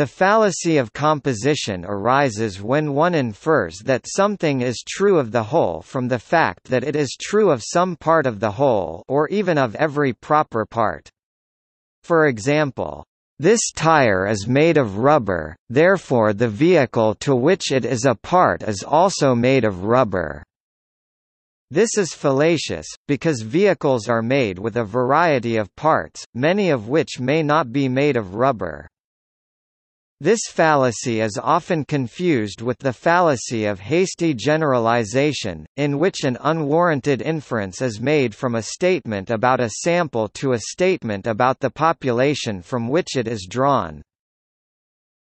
The fallacy of composition arises when one infers that something is true of the whole from the fact that it is true of some part of the whole or even of every proper part. For example, this tire is made of rubber, therefore the vehicle to which it is a part is also made of rubber. This is fallacious, because vehicles are made with a variety of parts, many of which may not be made of rubber. This fallacy is often confused with the fallacy of hasty generalization, in which an unwarranted inference is made from a statement about a sample to a statement about the population from which it is drawn.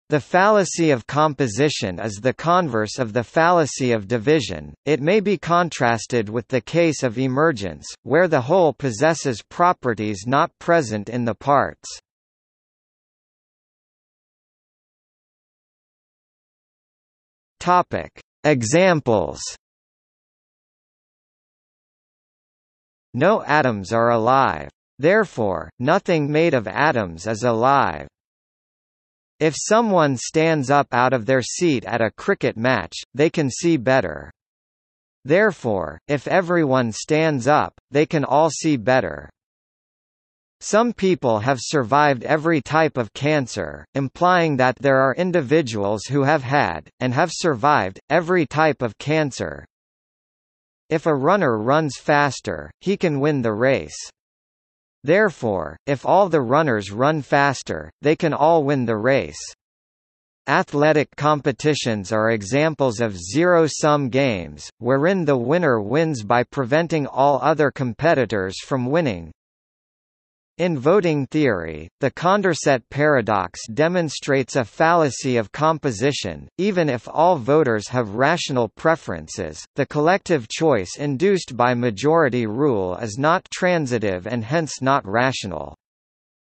The fallacy of composition is the converse of the fallacy of division, it may be contrasted with the case of emergence, where the whole possesses properties not present in the parts. Topic: Examples. No atoms are alive. Therefore, nothing made of atoms is alive. If someone stands up out of their seat at a cricket match, they can see better. Therefore, if everyone stands up, they can all see better. Some people have survived every type of cancer, implying that there are individuals who have had, and have survived, every type of cancer. If a runner runs faster, he can win the race. Therefore, if all the runners run faster, they can all win the race. Athletic competitions are examples of zero-sum games, wherein the winner wins by preventing all other competitors from winning. In voting theory, the Condorcet paradox demonstrates a fallacy of composition. Even if all voters have rational preferences, the collective choice induced by majority rule is not transitive and hence not rational.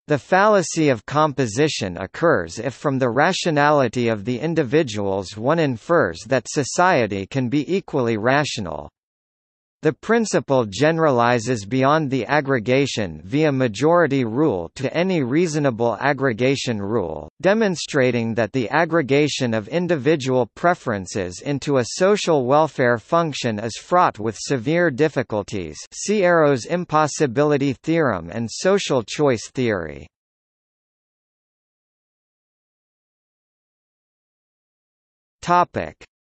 The fallacy of composition occurs if from the rationality of the individuals one infers that society can be equally rational. The principle generalizes beyond the aggregation via majority rule to any reasonable aggregation rule, demonstrating that the aggregation of individual preferences into a social welfare function is fraught with severe difficulties see Arrow's impossibility theorem and social choice theory.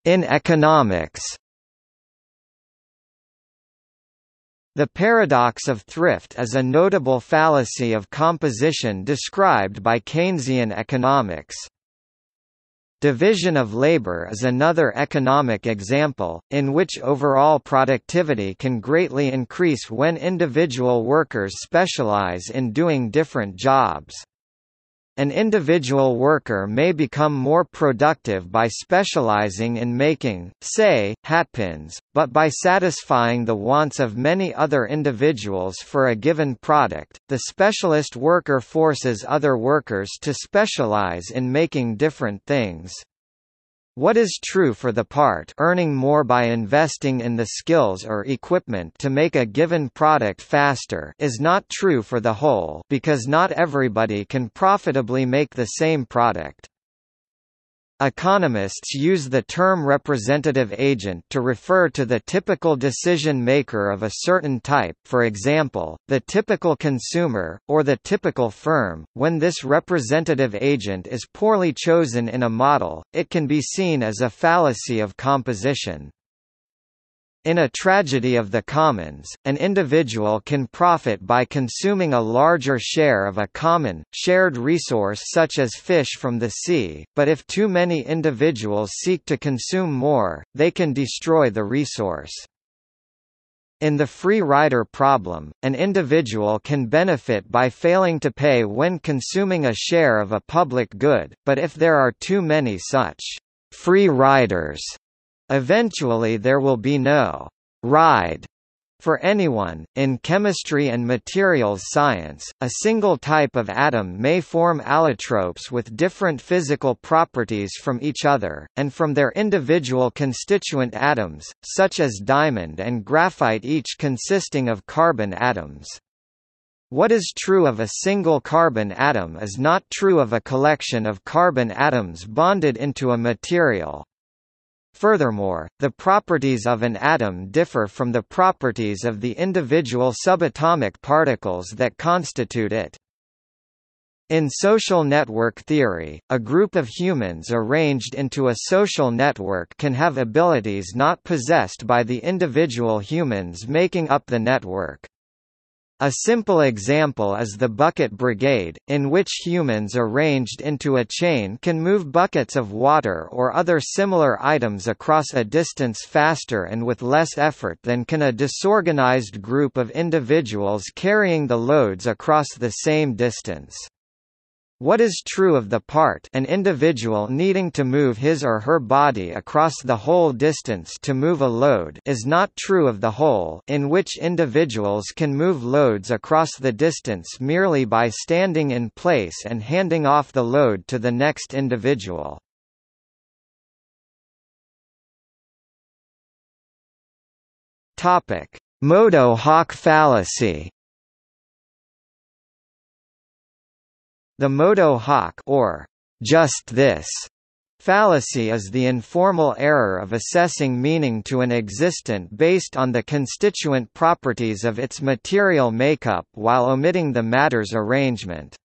In economics The paradox of thrift is a notable fallacy of composition described by Keynesian economics. Division of labor is another economic example, in which overall productivity can greatly increase when individual workers specialize in doing different jobs. An individual worker may become more productive by specializing in making, say, hatpins, but by satisfying the wants of many other individuals for a given product, the specialist worker forces other workers to specialize in making different things. What is true for the part earning more by investing in the skills or equipment to make a given product faster is not true for the whole because not everybody can profitably make the same product. Economists use the term representative agent to refer to the typical decision maker of a certain type for example, the typical consumer, or the typical firm. When this representative agent is poorly chosen in a model, it can be seen as a fallacy of composition. In a tragedy of the commons, an individual can profit by consuming a larger share of a common, shared resource such as fish from the sea, but if too many individuals seek to consume more, they can destroy the resource. In the free rider problem, an individual can benefit by failing to pay when consuming a share of a public good, but if there are too many such free riders, Eventually there will be no ride for anyone, in chemistry and materials science, a single type of atom may form allotropes with different physical properties from each other, and from their individual constituent atoms, such as diamond and graphite each consisting of carbon atoms. What is true of a single carbon atom is not true of a collection of carbon atoms bonded into a material. Furthermore, the properties of an atom differ from the properties of the individual subatomic particles that constitute it. In social network theory, a group of humans arranged into a social network can have abilities not possessed by the individual humans making up the network. A simple example is the bucket brigade, in which humans arranged into a chain can move buckets of water or other similar items across a distance faster and with less effort than can a disorganized group of individuals carrying the loads across the same distance. What is true of the part an individual needing to move his or her body across the whole distance to move a load is not true of the whole in which individuals can move loads across the distance merely by standing in place and handing off the load to the next individual. Modo hoc fallacy The modo hoc or just this fallacy is the informal error of assessing meaning to an existent based on the constituent properties of its material makeup while omitting the matter's arrangement.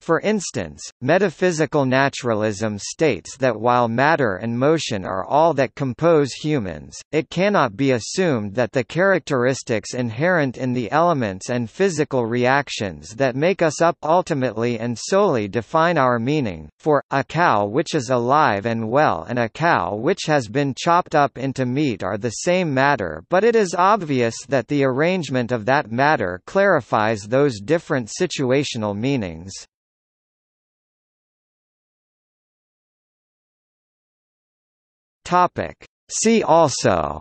For instance, metaphysical naturalism states that while matter and motion are all that compose humans, it cannot be assumed that the characteristics inherent in the elements and physical reactions that make us up ultimately and solely define our meaning. For, a cow which is alive and well and a cow which has been chopped up into meat are the same matter but it is obvious that the arrangement of that matter clarifies those different situational meanings. Topic. See also.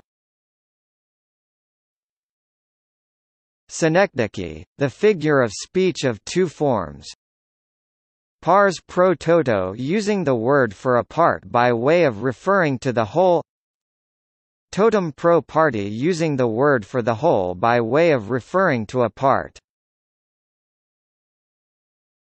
Synecdoche, the figure of speech of two forms. Pars pro toto using the word for a part by way of referring to the whole. Totum pro parte using the word for the whole by way of referring to a part